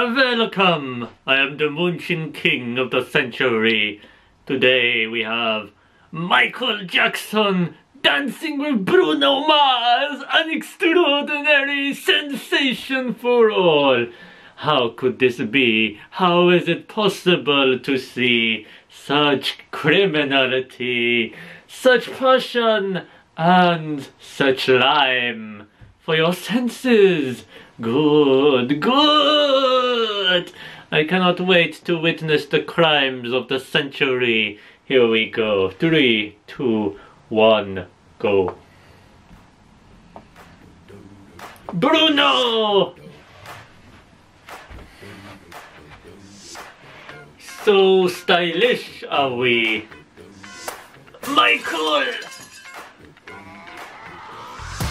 Welcome! I am the Moonchin King of the century. Today we have Michael Jackson dancing with Bruno Mars, an extraordinary sensation for all. How could this be? How is it possible to see such criminality, such passion, and such lime for your senses? Good, good! I cannot wait to witness the crimes of the century. Here we go. Three, two, one, go. Bruno! So stylish are we. Michael!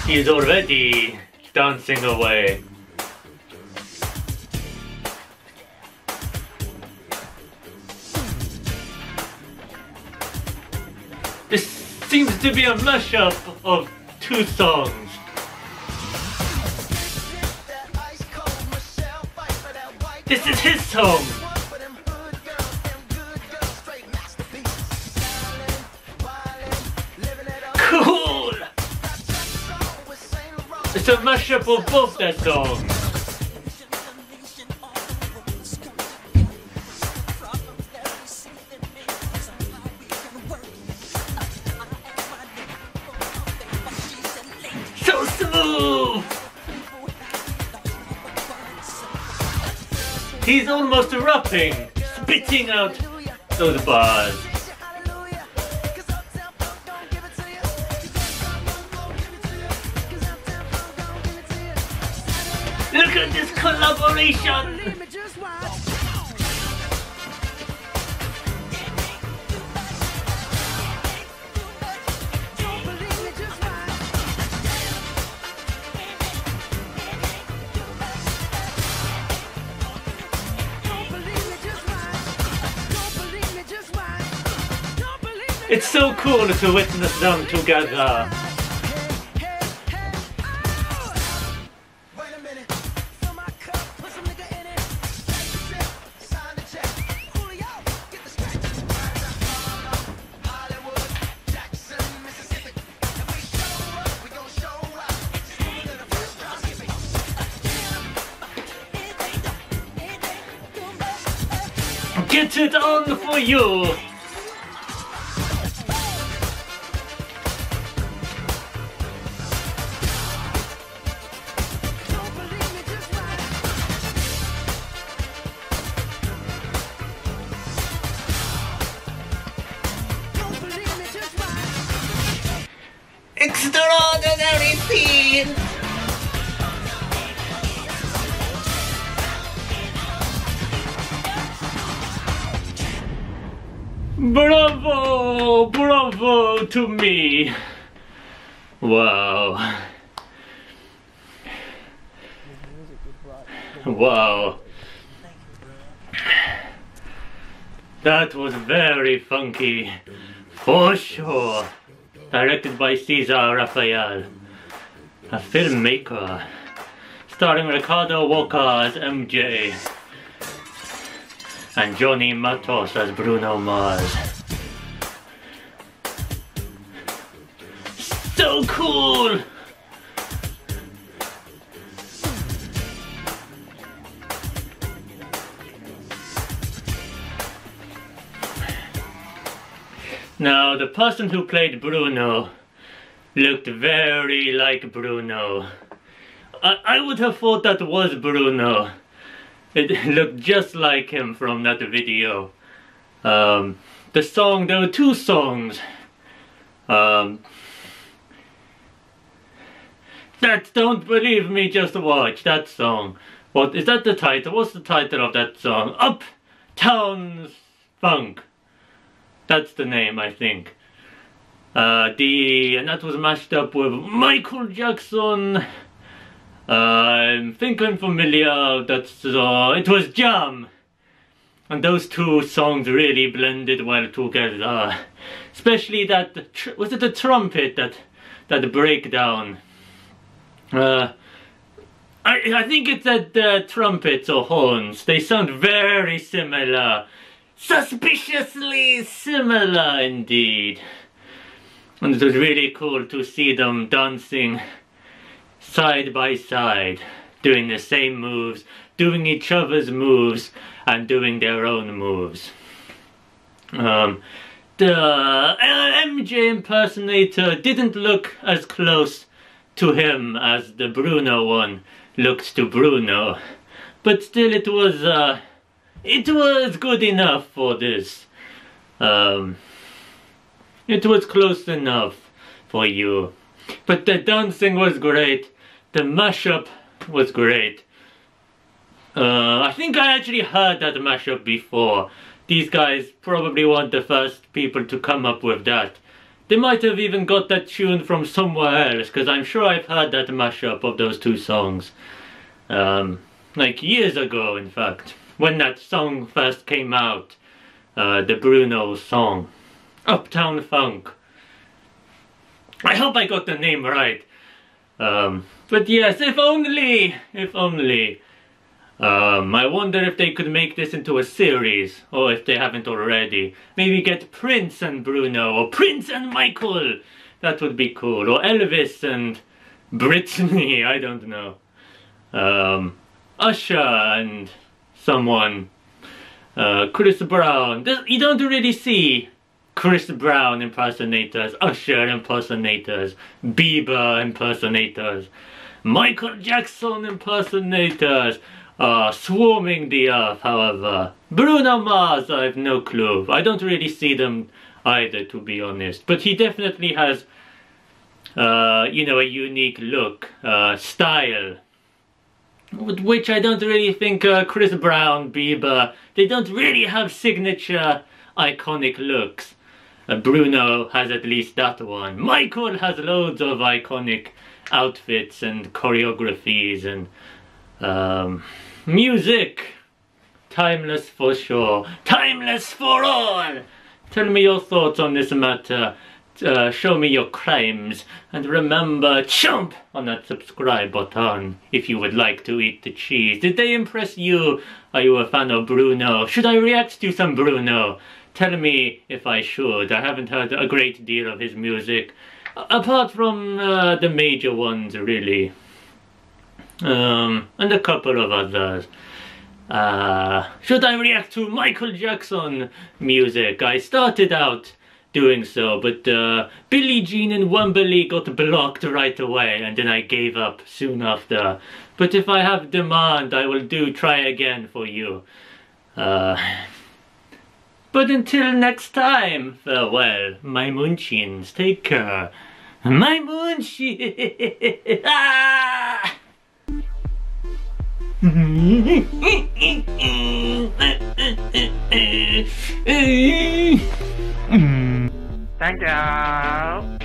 He's already dancing away. This seems to be a mashup of two songs. This is his song. It's a mashup of both their songs. So smooth! He's almost erupting, spitting out those bars. This collaboration! It's so cool to witness them together. Get it on for you! Bravo! Bravo to me! Wow. Wow. That was very funky. For sure. Directed by Cesar Rafael. A filmmaker. Starring Ricardo Walker as MJ. And Johnny Matos as Bruno Mars. So cool! Now, the person who played Bruno looked very like Bruno. I, I would have thought that was Bruno. It looked just like him from that video. Um, the song, there were two songs. Um, that Don't Believe Me, Just Watch, that song. What, is that the title? What's the title of that song? Uptown Funk. That's the name, I think. Uh, the and that was mashed up with Michael Jackson. Uh, I'm thinking familiar. That's uh, it was Jam, and those two songs really blended well together. Especially that was it the trumpet that that breakdown. Uh, I, I think it's at the trumpets or horns. They sound very similar. Suspiciously similar indeed. And it was really cool to see them dancing side by side, doing the same moves, doing each other's moves, and doing their own moves. Um, the uh, MJ impersonator didn't look as close to him as the Bruno one looked to Bruno, but still it was, uh, it was good enough for this. Um, it was close enough for you. But the dancing was great. The mashup was great. Uh, I think I actually heard that mashup before. These guys probably weren't the first people to come up with that. They might have even got that tune from somewhere else, because I'm sure I've heard that mashup of those two songs. Um, like years ago, in fact, when that song first came out. Uh, the Bruno song. Uptown Funk. I hope I got the name right. Um, but yes, if only, if only. Um, I wonder if they could make this into a series, or if they haven't already. Maybe get Prince and Bruno, or Prince and Michael. That would be cool. Or Elvis and Britney, I don't know. Um, Usher and someone. Uh, Chris Brown. You don't really see Chris Brown impersonators, Usher impersonators, Bieber impersonators, Michael Jackson impersonators, are swarming the earth, however. Bruno Mars, I have no clue. I don't really see them either, to be honest. But he definitely has, uh, you know, a unique look, uh, style. Which I don't really think uh, Chris Brown, Bieber, they don't really have signature iconic looks. Bruno has at least that one. Michael has loads of iconic outfits and choreographies and um, music. Timeless for sure. Timeless for all! Tell me your thoughts on this matter. Uh, show me your crimes. And remember, chomp on that subscribe button if you would like to eat the cheese. Did they impress you? Are you a fan of Bruno? Should I react to some Bruno? Tell me if I should. I haven't heard a great deal of his music. Apart from uh, the major ones, really. Um, and a couple of others. Uh, should I react to Michael Jackson music? I started out doing so, but uh, Billie Jean and Wembley got blocked right away, and then I gave up soon after. But if I have demand, I will do try again for you. Uh, but until next time, farewell, my moonchins. Take care. My moonchins! ah! Thank you.